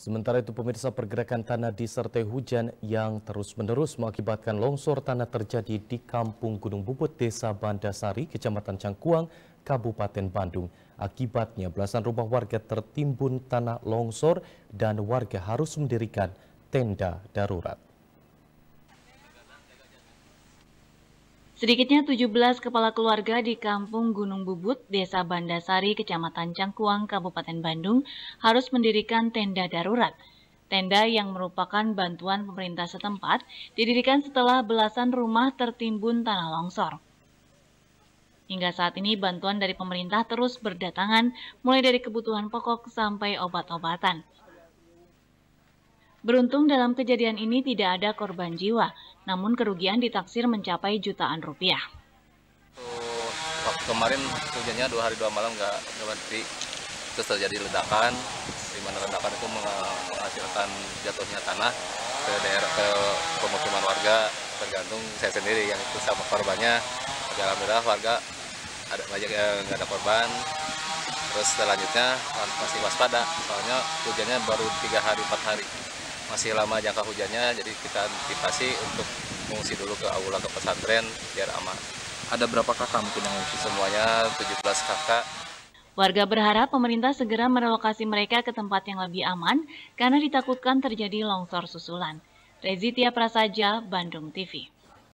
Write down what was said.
Sementara itu pemirsa pergerakan tanah disertai hujan yang terus-menerus mengakibatkan longsor tanah terjadi di Kampung Gunung Bubut, Desa Bandasari, Kecamatan Cangkuang, Kabupaten Bandung. Akibatnya belasan rumah warga tertimbun tanah longsor dan warga harus mendirikan tenda darurat. Sedikitnya 17 kepala keluarga di Kampung Gunung Bubut, Desa Bandasari, Kecamatan Cangkuang, Kabupaten Bandung harus mendirikan tenda darurat. Tenda yang merupakan bantuan pemerintah setempat didirikan setelah belasan rumah tertimbun tanah longsor. Hingga saat ini bantuan dari pemerintah terus berdatangan mulai dari kebutuhan pokok sampai obat-obatan. Beruntung dalam kejadian ini tidak ada korban jiwa, namun kerugian ditaksir mencapai jutaan rupiah. Waktu kemarin hujannya dua hari dua malam nggak berhenti, terus terjadi ledakan, di mana ledakan itu menghasilkan jatuhnya tanah ke daerah ke pemukiman warga, tergantung saya sendiri yang itu sama korbannya. Alhamdulillah warga ada banyak yang nggak ada korban, terus selanjutnya masih waspada. Soalnya hujannya baru tiga hari empat hari masih lama jangka hujannya jadi kita antisipasi untuk mengungsi dulu ke aula ke pesantren biar aman. Ada berapa kakak mungkin yang mengungsi? Semuanya 17 kakak. Warga berharap pemerintah segera merelokasi mereka ke tempat yang lebih aman karena ditakutkan terjadi longsor susulan. Rezi Tia Prasaja, Bandung TV.